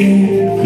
you.